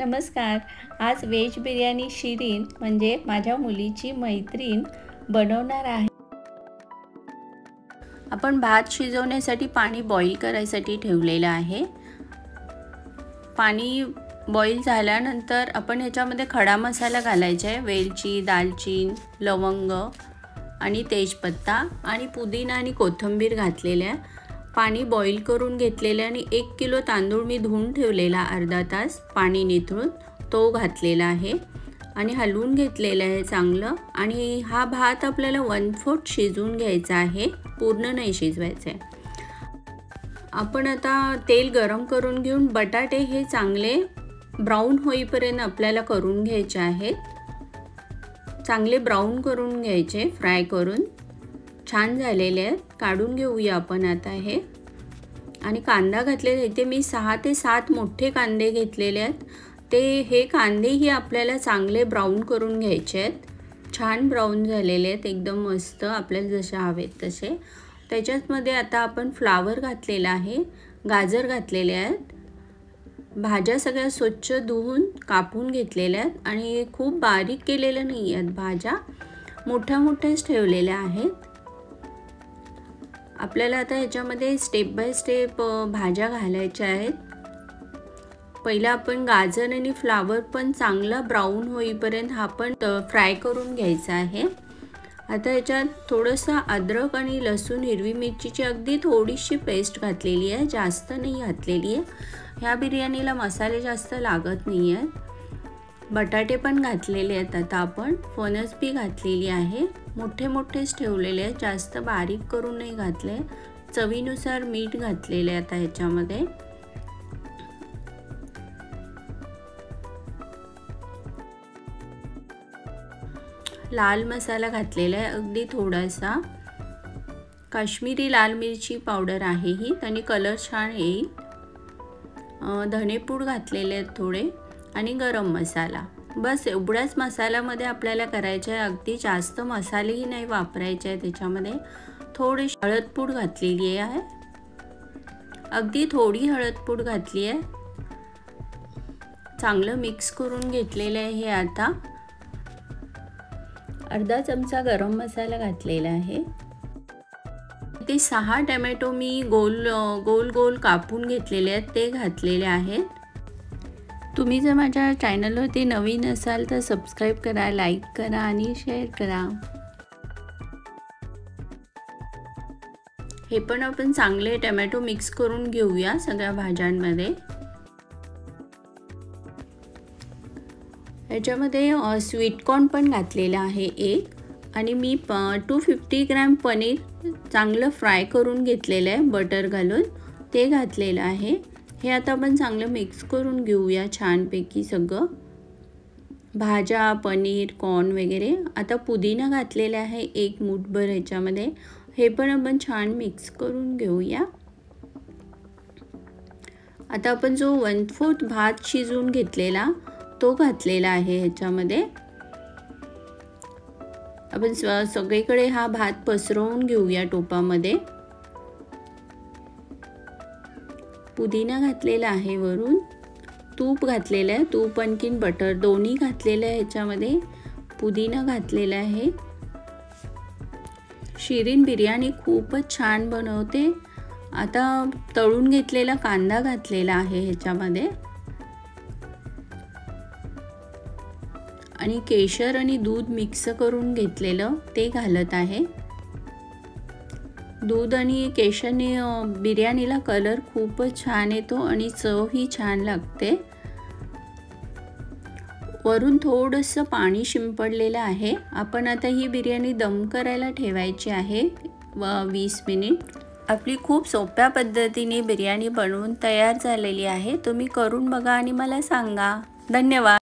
नमस्कार. आज व्हेज बिर्याणी शिरीन म्हणजे माझ्या मुलीची मैत्रीण बनवणार आहे. आपण भात शिजवण्यासाठी पाणी बॉईल करायसाठी ठेवलेलं आहे. पाणी बॉईल झाल्यानंतर आपण ह्याच्यामध्ये खडा मसाला घालायचा आहे. वेलची दालचीन लवंग आणि तेजपत्ता आणि पुदिना आणि कोथिंबीर घातलेल्या पाणी बॉईल करून घेतलेले आणि एक किलो तांदूळ मी धुवून ठेवलेला अर्धा तास पाणी निथळून तो घातलेला आहे. आणि हलवून घेतलेलं आहे चांगलं. आणि हा भात आपल्याला वन फोर्थ शिजवून घ्यायचा आहे. पूर्ण नाही शिजवायचं आहे आपण आता तेल गरम करून घेऊन बटाटे हे चांगले ब्राऊन होईपर्यंत आपल्याला करून घ्यायचे आहेत. चांगले ब्राऊन करून घ्यायचे फ्राय करून. छान झालेले आहेत. काढून घेऊया आपण आता हे. आणि कांदा घातलेले इथे मी सहा ते सात मोठे कांदे घेतलेले आहेत. ते हे कांदेही आपल्याला चांगले ब्राऊन करून घ्यायचे आहेत. छान ब्राऊन झालेले आहेत. एकदम मस्त आपल्याला जसे हवेत तसे. त्याच्यातमध्ये आता आपण फ्लावर घातलेला आहे. गाजर घातलेले आहेत. भाज्या सगळ्या स्वच्छ धुवून कापून घेतलेल्या आहेत. आणि खूप बारीक केलेल्या नाही आहेत भाज्या. मोठ्या मोठ्याच ठेवलेल्या आहेत. आपल्याला आता याच्यामध्ये स्टेप बाय स्टेप भाज्या घालायच्या आहेत. पहिला आपण गाजर आणि फ्लावर पण चांगला ब्राऊन होईपर्यंत हा पण फ्राय करून घ्यायचा आहे. आता याच्यात थोडंसं अद्रक आणि लसूण हिरवी मिरचीची अगदी थोडीशी पेस्ट घातलेली आहे. जास्त नाही घातलेली आहे. ह्या बिर्याणीला मसाले जास्त लागत नाही आहेत बटाटे पण घातलेले आहेत आता आपण. फणस बी घातलेली आहे. मोठे मोठेच ठेवलेले आहेत. जास्त बारीक करून नाही घातले. चवीनुसार मीठ घातलेले आता ह्याच्यामध्ये. लाल मसाला घातलेला आहे अगदी थोडासा. काश्मीरी लाल मिरची पावडर आहे ही. त्याने कलर छान येईल. धनेपूड घातलेले आहेत थोडे. आणि गरम मसाला. बस एवढ्याच मसाल्यामध्ये आपल्याला करायचं आहे. अगदी जास्त मसालेही नाही वापरायचे आहे. त्याच्यामध्ये थोडी हळदपूड घातलेली आहे. अगदी थोडी हळदपूड घातली आहे. चांगलं मिक्स करून घेतलेलं आहे हे आता. अर्धा चमचा गरम मसाला घातलेला आहे. ते सहा टमॅटो मी गोल गोल गोल कापून घेतलेले आहेत. ते घातलेले आहेत. तुम्ही जर माझ्या चॅनलवरती नवीन असाल तर सबस्क्राईब करा लाईक करा आणि शेअर करा. हे पण आपण चांगले टमॅटो मिक्स करून घेऊया सगळ्या भाज्यांमध्ये. याच्यामध्ये स्वीटकॉर्न पण घातलेलं आहे एक आणि मी प टू फिफ्टी ग्रॅम पनीर चांगलं फ्राय करून घेतलेलं आहे बटर घालून. ते घातलेलं आहे. हे आता आपण चांगलं मिक्स करून घेऊया छानपैकी सगळं. भाज्या पनीर कॉर्न वगैरे. आता पुदिना घातलेला आहे एक मूठभर ह्याच्यामध्ये. हे पण आपण छान मिक्स करून घेऊया. आता आपण जो वन फोर्थ भात शिजवून घेतलेला तो घातलेला आहे ह्याच्यामध्ये. आपण सगळीकडे हा भात पसरवून घेऊया टोपामध्ये. पुदिना घातलेला आहे वरून तूप घातलेलं आहे तूप आणखीन बटर दोन्ही घातलेलं आहे ह्याच्यामध्ये. पुदिना घातलेला आहे. शिरीन बिर्याणी खूपच छान बनवते. आता तळून घेतलेला कांदा घातलेला आहे ह्याच्यामध्ये. आणि केशर आणि दूध मिक्स करून घेतलेलं ते घालत आहे. दूध आणि केशरने बिर्याणीला कलर खूपच छान येतो आणि चवही छान लागते. वरून थोडंसं पाणी शिंपडलेलं आहे. आपण आता ही बिर्याणी दम करायला ठेवायची आहे. व वीस मिनिट. आपली खूप सोप्या पद्धतीने बिर्याणी बनवून तयार झालेली आहे. तुम्ही करून बघा आणि मला सांगा. धन्यवाद.